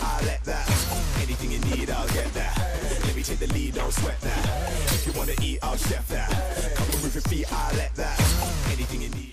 I'll let that. Anything you need, I'll get that. Let me take the lead, don't sweat that. If you wanna eat, I'll chef that. Come and move your feet, I'll let that. Anything you need.